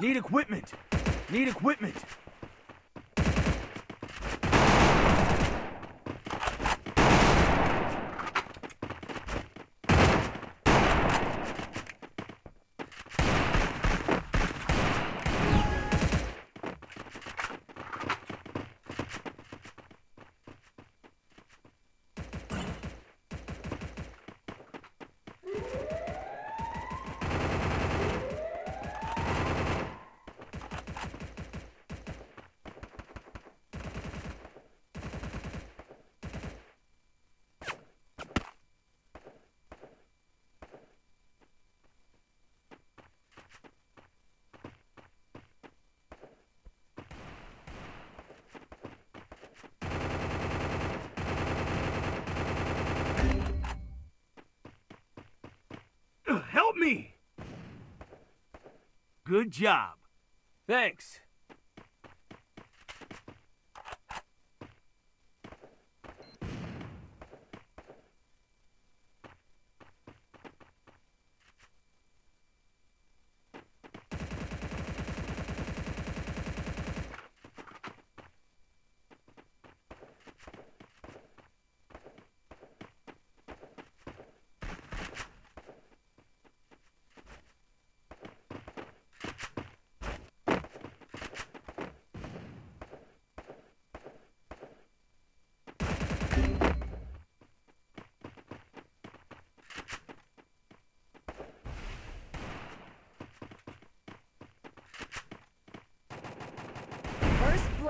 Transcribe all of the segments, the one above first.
Need equipment. Need equipment. Good job. Thanks.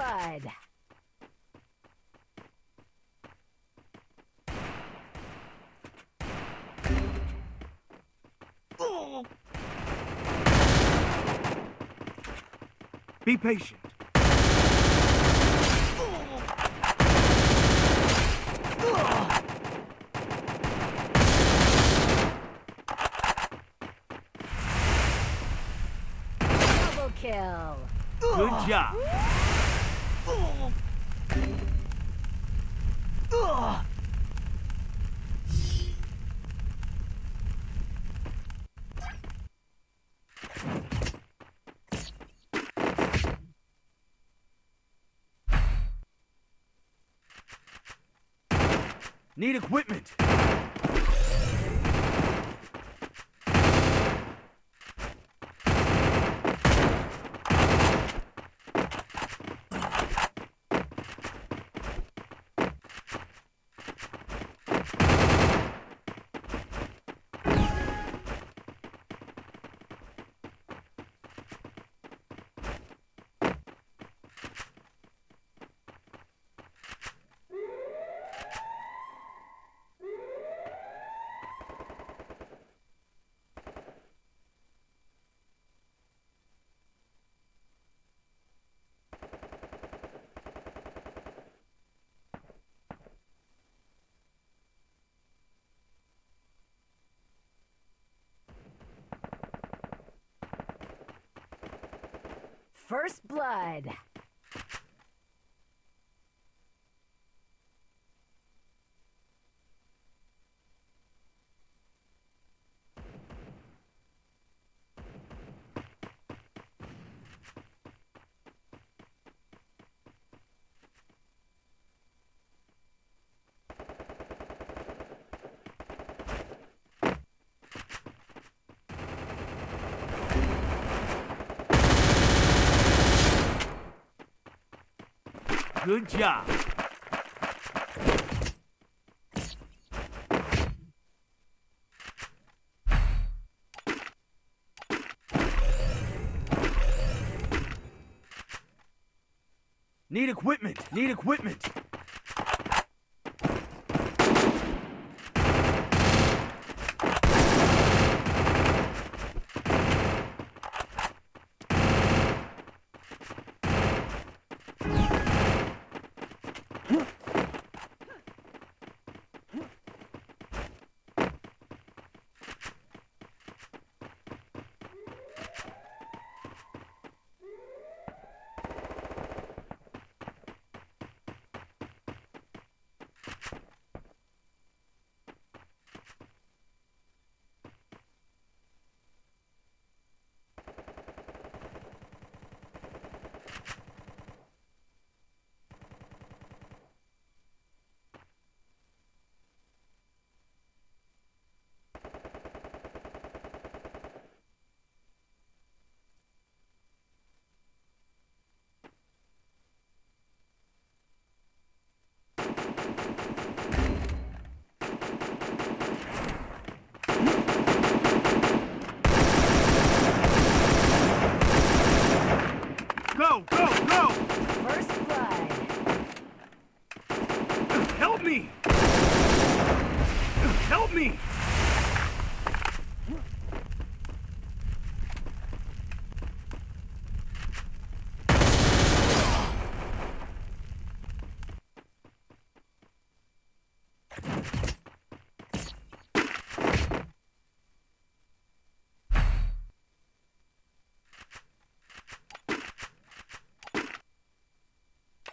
Blood. Be patient. Double kill. Good job. Need equipment. First blood. Good job. Need equipment. Need equipment.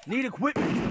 Need equipment.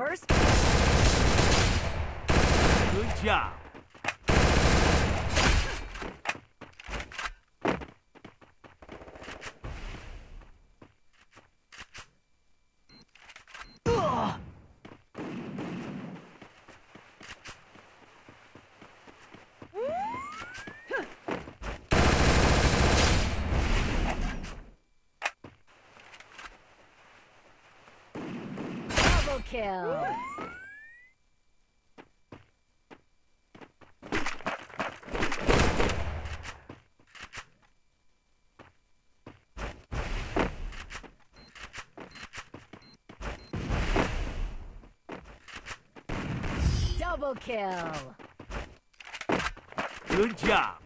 First Good job. kill. Double kill. Good job.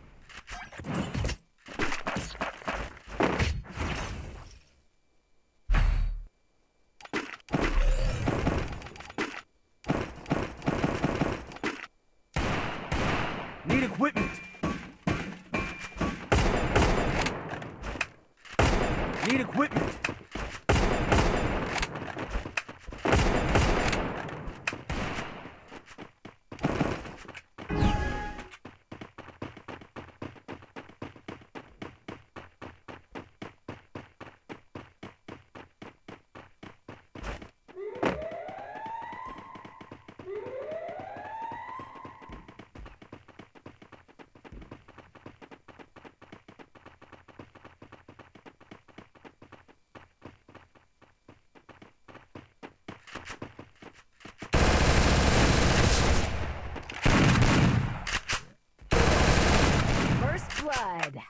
Need equipment. Need equipment. First blood.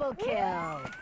Double kill.